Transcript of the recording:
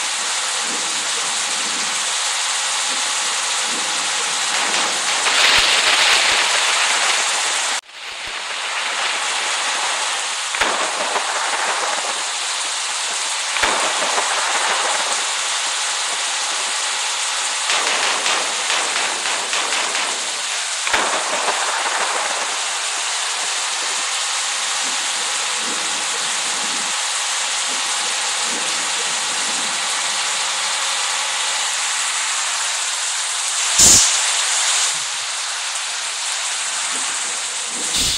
you you